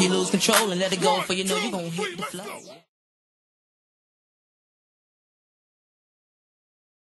You lose control and let it go, for you know you're gonna hit the floor.